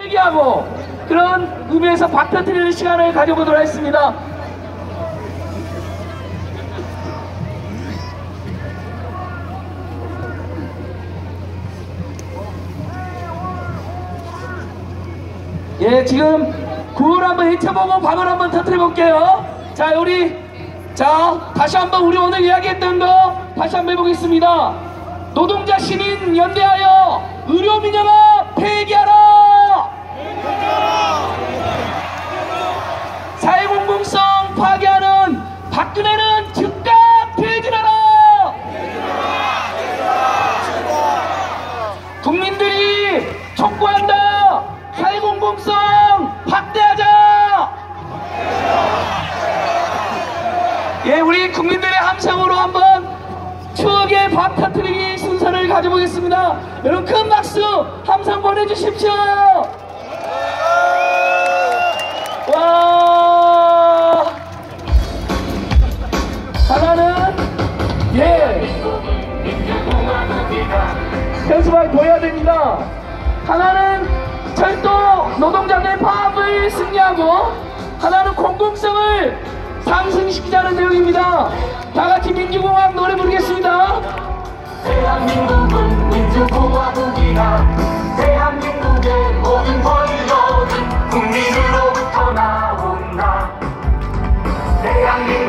회개하고 그런 의미에서 박터트리는 시간을 가져보도록 하겠습니다. 예, 지금 구을 한번 헤쳐보고 방을 한번 터트려 볼게요. 자, 우리 자 다시 한번 우리 오늘 이야기했던 거 다시 한번 해보겠습니다. 노동자 시민 연대하여 의료 민영화 국민들이 촉구한다. 사회공공성 확대하자. 예, 우리 국민들의 함성으로 한번 추억의 밥 터트리기 순서를 가져보겠습니다. 여러분 큰 박수 함성 보내주십시오. 와 하나는 현수막이 보여야 됩니다. 하나는 철도 노동자들의 파업을 승리하고 하나는 공공성을 상승시키자는 내용입니다. 다같이 민주공화국 노래 부르겠습니다. 대한민국은 민주공화국이다. 대한민국의 모든 권력은 국민으로부터 나온다. 대한민국